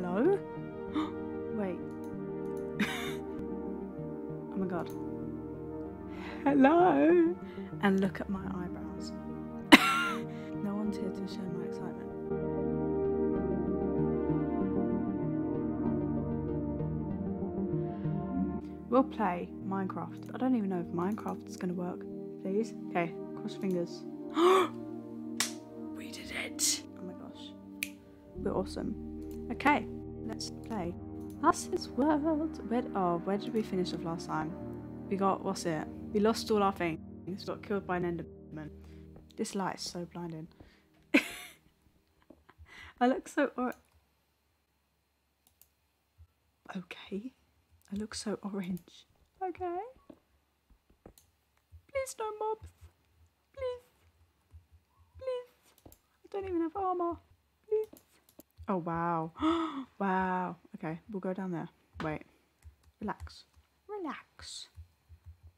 Hello? Wait. oh my god. Hello? And look at my eyebrows. no one's here to share my excitement. We'll play Minecraft. I don't even know if Minecraft is going to work. Please? Okay, cross fingers. we did it! Oh my gosh. We're awesome. Okay, let's play. Us world. Where, oh, where did we finish off last time? We got, what's it? We lost all our things. Got killed by an enderman. This light is so blinding. I look so or Okay. I look so orange. Okay. Please no mobs. Please. Please. I don't even have armor. Please. Oh wow. wow. Okay, we'll go down there. Wait. Relax. Relax.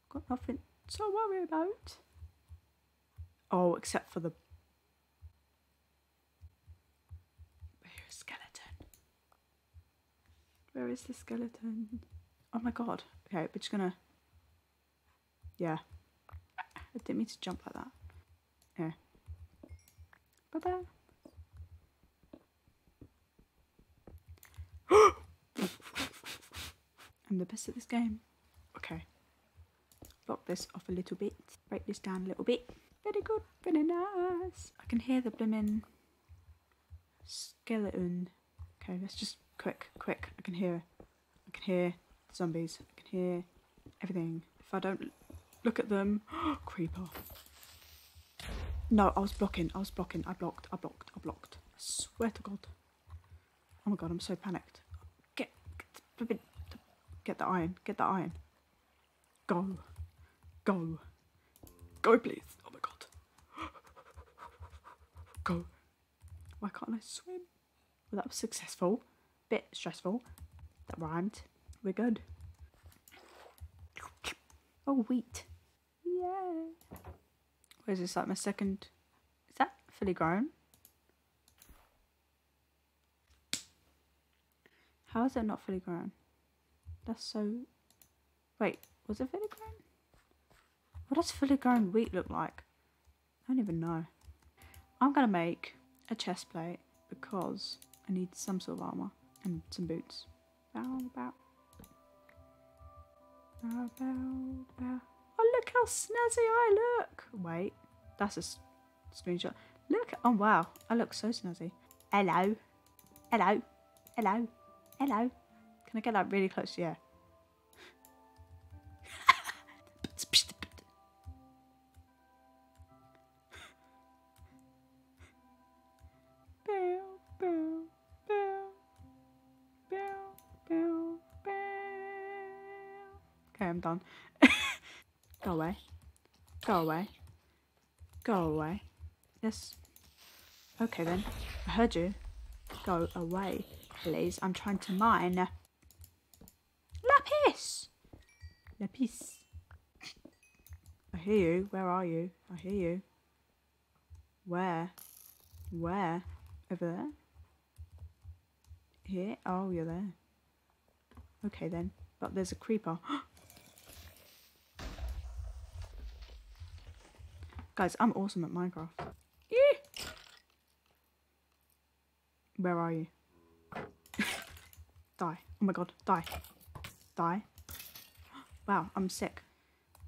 Got nothing to worry about. Oh, except for the Where is skeleton? Where is the skeleton? Oh my god. Okay, we're just gonna Yeah. I didn't mean to jump like that. Yeah. Bye I'm the best at this game. Okay. Block this off a little bit. Break this down a little bit. Very good. Very nice. I can hear the blooming skeleton. Okay, let's just quick, quick. I can hear. I can hear zombies. I can hear everything. If I don't look at them, creeper. No, I was blocking. I was blocking. I blocked. I blocked. I blocked. I swear to God. Oh my God, I'm so panicked. Get, the iron. Get the iron. Go. Go. Go, please. Oh my God. Go. Why can't I swim? Well, that was successful. Bit stressful. That rhymed. We're good. Oh, wheat. Yeah. Where's this? Like my second. Is that fully grown? How is it not fully grown? That's so. Wait, was it fully grown? What does fully grown wheat look like? I don't even know. I'm gonna make a chest plate because I need some sort of armor and some boots. Bow, bow. Bow, bow, bow. Oh, look how snazzy I look. Wait, that's a screenshot. Look, oh wow, I look so snazzy. Hello, hello, hello, hello. Can I get that really close? Yeah. Okay, I'm done. Go away. Go away. Go away. Yes. Okay then. I heard you. Go away, please. I'm trying to mine. Lapis! Lapis. I hear you. Where are you? I hear you. Where? Where? Over there? Here? Oh, you're there. Okay then. But there's a creeper. Guys, I'm awesome at Minecraft. Where are you? Die. Oh my god, die. Die. Wow, I'm sick.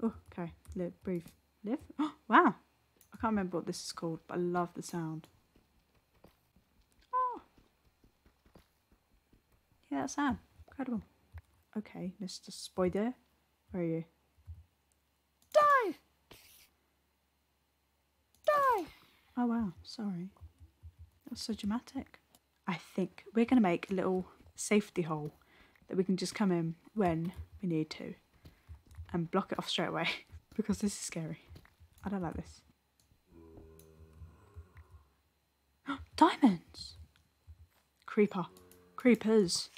Oh, okay. Live, breathe. Live? Oh, wow. I can't remember what this is called, but I love the sound. Oh. Yeah, that sound. Incredible. Okay, Mr. Spider. Where are you? Die! Die! Oh wow, sorry. That's so dramatic. I think we're going to make a little safety hole that we can just come in when we need to and block it off straight away because this is scary. I don't like this. Diamonds! Creeper. Creepers.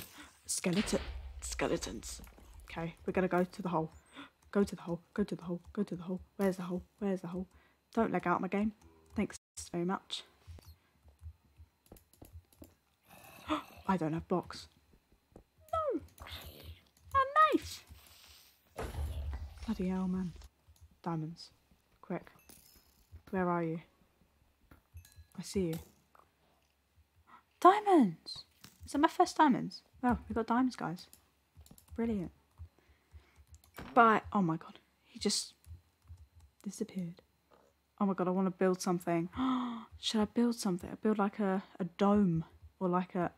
Skeleton. Skeletons. Okay, we're gonna go to the hole. Go to the hole. Go to the hole. Go to the hole. Where's the hole? Where's the hole? Don't leg out my game. Thanks very much. I don't have blocks. No. A knife. Bloody hell, man. Diamonds. Quick. Where are you? I see you. Diamonds! Is that my first diamonds? Oh, we got diamonds, guys. Brilliant. But, oh my god. He just disappeared. Oh my god, I want to build something. Should I build something? I build like a, a dome or like a.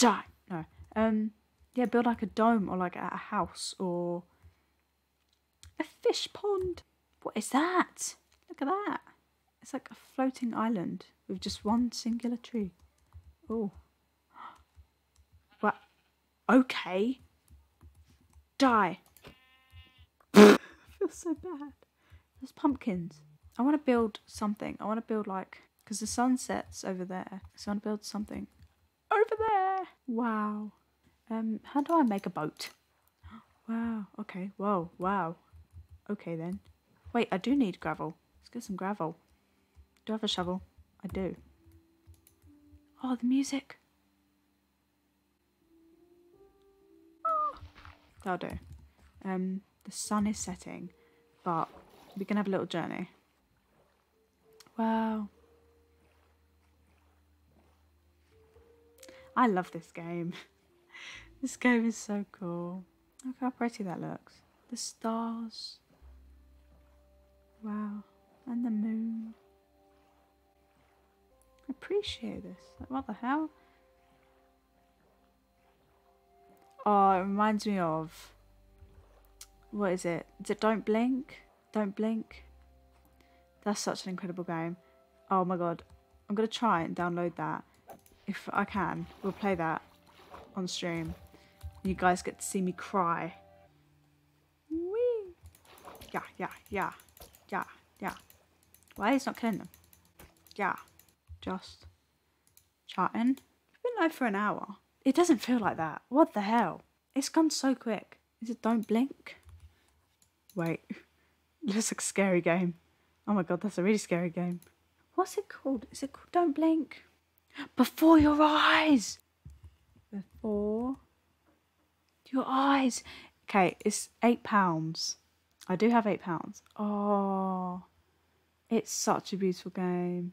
Die! No. Um, yeah, build like a dome or like a house or a fish pond. What is that? Look at that. It's like a floating island with just one singular tree. Oh. What? Okay. Die. I feel so bad. There's pumpkins. I want to build something. I want to build like, because the sun sets over there. So I want to build something over there. Wow. Um, how do I make a boat? Wow. Okay. Whoa. Wow. Okay then. Wait, I do need gravel. Let's get some gravel. Do I have a shovel? I do. Oh, the music. Oh. That'll do. Um, the sun is setting, but we can have a little journey. Wow. I love this game. this game is so cool. Look how pretty that looks. The stars. Wow. And the moon. I appreciate this. Like, what the hell? Oh, it reminds me of. What is it? Is it Don't Blink? Don't Blink? That's such an incredible game. Oh my god. I'm going to try and download that. If I can, we'll play that on stream. You guys get to see me cry. Whee! Yeah, yeah, yeah. Yeah, yeah. Why is not killing them? Yeah. Just chatting. We've been live for an hour. It doesn't feel like that. What the hell? It's gone so quick. Is it Don't Blink? Wait. Looks like a scary game. Oh my god, that's a really scary game. What's it called? Is it called Don't Blink? Before your eyes! Before your eyes. Okay, it's eight pounds. I do have eight pounds. Oh, it's such a beautiful game.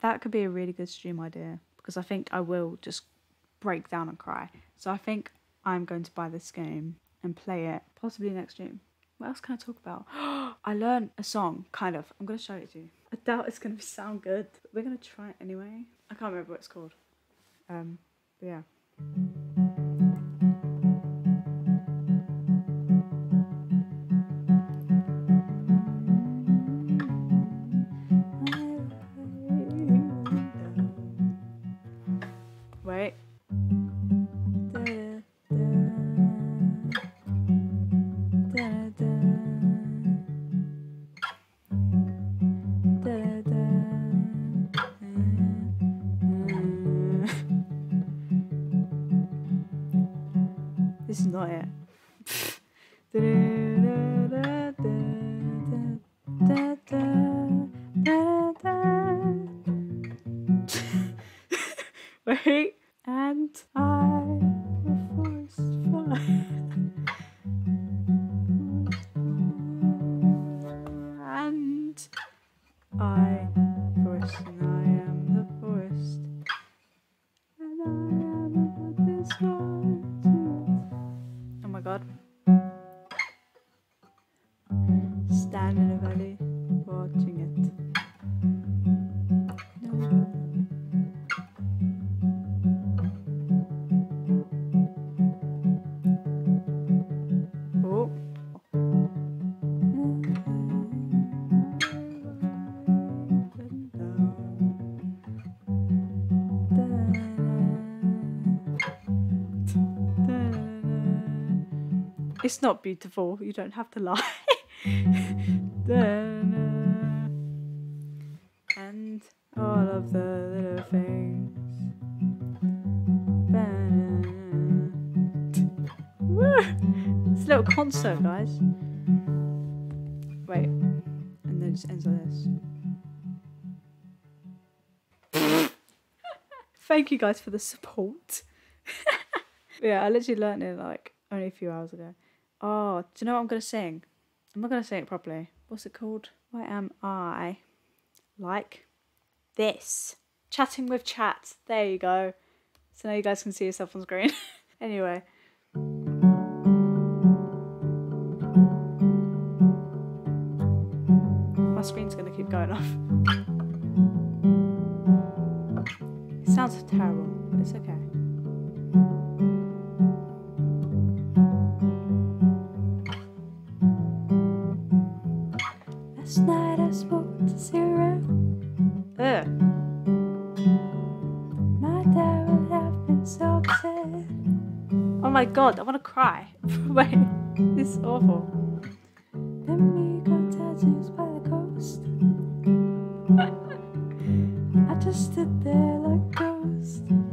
That could be a really good stream idea because I think I will just break down and cry. So I think I'm going to buy this game and play it possibly next stream. What else can I talk about? I learned a song, kind of. I'm going to show it to you. I doubt it's going to sound good. We're going to try it anyway. I can't remember what it's called. Um, but yeah. I, first night. It's not beautiful. You don't have to lie. and all of the little things. It's a little concert, guys. Wait. And then it just ends like this. Thank you guys for the support. yeah, I literally learned it like only a few hours ago. Oh, do you know what I'm gonna sing? I'm not gonna sing it properly. What's it called? Why am I like this? Chatting with chat. There you go. So now you guys can see yourself on screen. anyway. My screen's gonna keep going off. It sounds terrible, but it's okay. Last night I spoke to Sarah. Ugh. My dad would have been so upset. Oh my god, I want to cry. Wait, this is awful. Then we got tattoos by the coast. I just stood there like a ghost.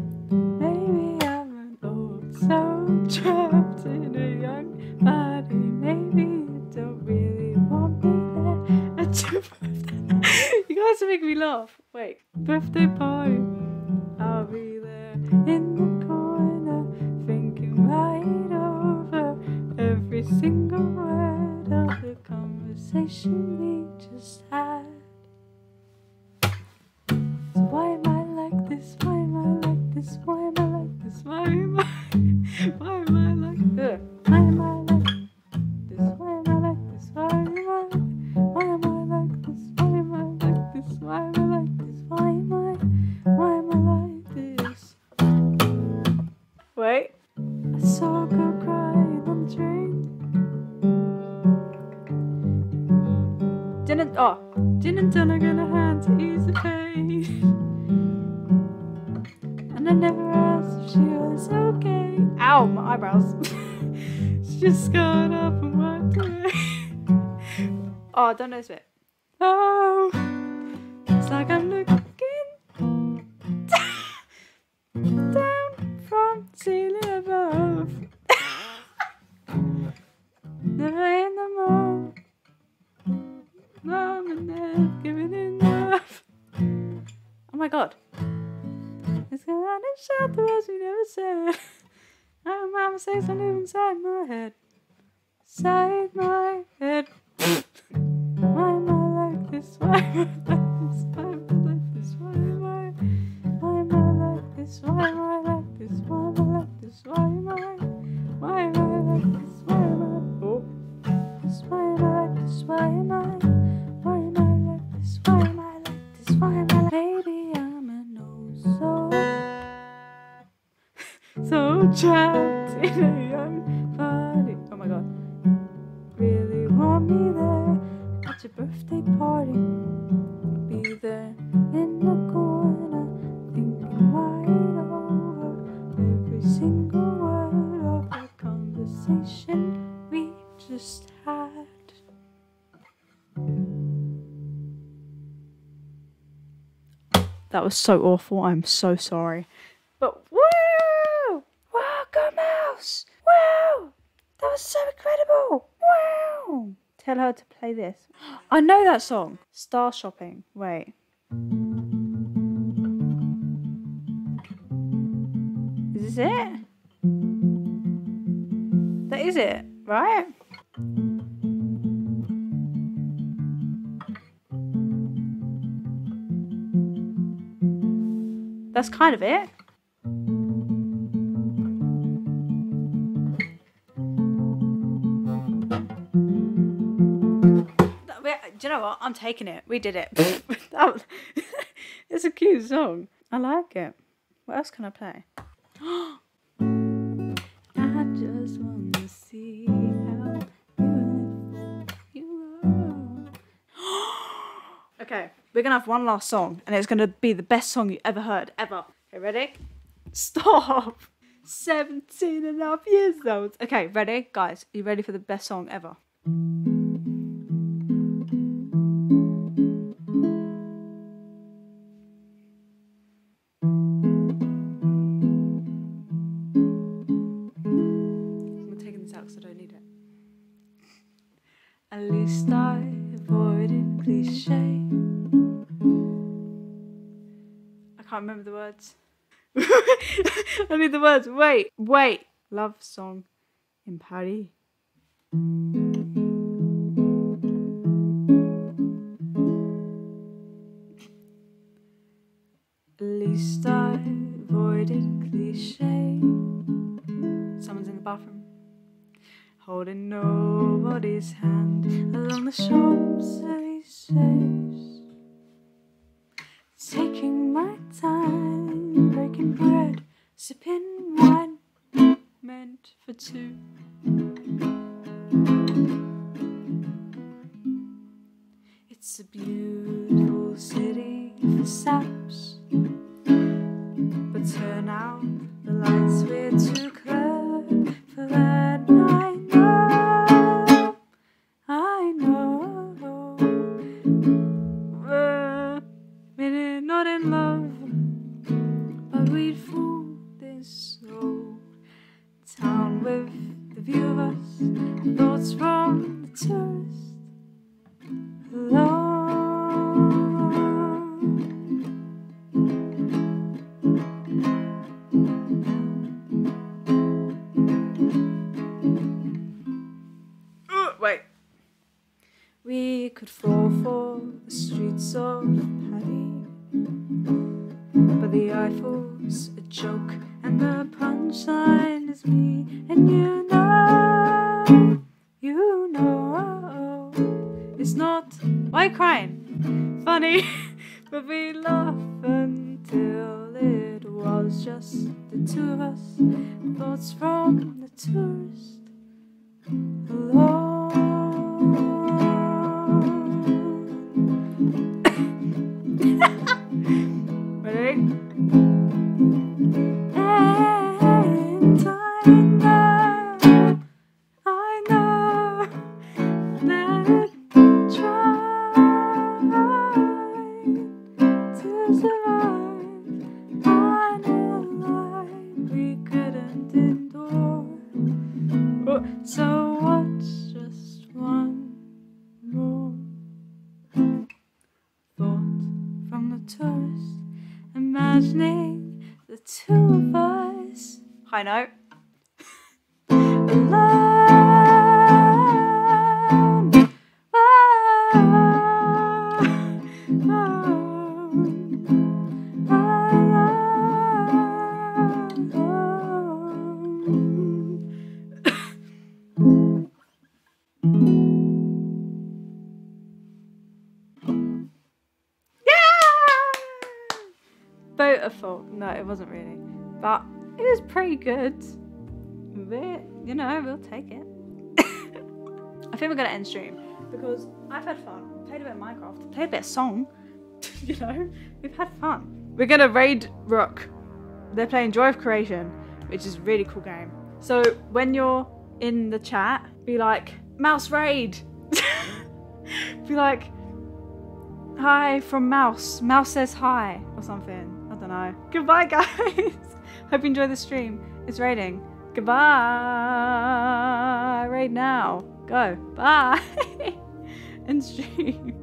Every single word of the conversation Didn't oh didn't tell her gonna hand to ease the pain. And I never asked if she was okay. Ow, my eyebrows. she just got up and walked away. oh, I don't know this bit. Oh, god. It's going on and shout the words we never said. Oh, mama says I live inside my head. Inside my head. Why am I like this? Why am I like this? Why am I like this? Why am I? Why am I like this? Why am I like this? Why am I like this? Why am I? Why am I like this? Why am I? Oh. Why am I like this? Why am I? Why am I like this? Why am I like this? Why am I trapped in a young body Oh my god Really want me there At your birthday party Be there in the corner Thinking right over Every single word of the conversation we just had That was so awful. I'm so sorry. But woo! Welcome, mouse! Wow! That was so incredible! Wow! Tell her to play this. I know that song. Star Shopping. Wait. Is this it? That is it, right? That's kind of it. You know what? I'm taking it. We did it. Was- it's a cute song. I like it. What else can I play? I just want to see how beautiful you are. okay, we're gonna have one last song, and it's gonna be the best song you ever heard, ever. Okay, ready? Stop! 17 and a half years old. Okay, ready? Guys, you ready for the best song ever? Cliche. I can't remember the words. I need the words. Wait, wait. Love song in Paris. At least I avoided cliche. Someone's in the bathroom. Holding nobody's hand along the Champs Taking my time, breaking bread, sipping wine, meant for two. It's a beautiful city for saps, but turn out the lights, we're too from just the two of us. Thoughts from the tourist. Us. High note. Alone. Alone. Beautiful. No, it wasn't really. But it was pretty good. But, you know, we'll take it. I think we're going to end stream because I've had fun. Played a bit of Minecraft, played a bit of song. you know, we've had fun. We're going to raid Rook. They're playing Joy of Creation, which is a really cool game. So when you're in the chat, be like, Mouse Raid. be like, Hi from Mouse. Mouse says hi or something. I don't know. Goodbye, guys. Hope you enjoy the stream. It's raining. Goodbye. right now. Go. Bye. and stream.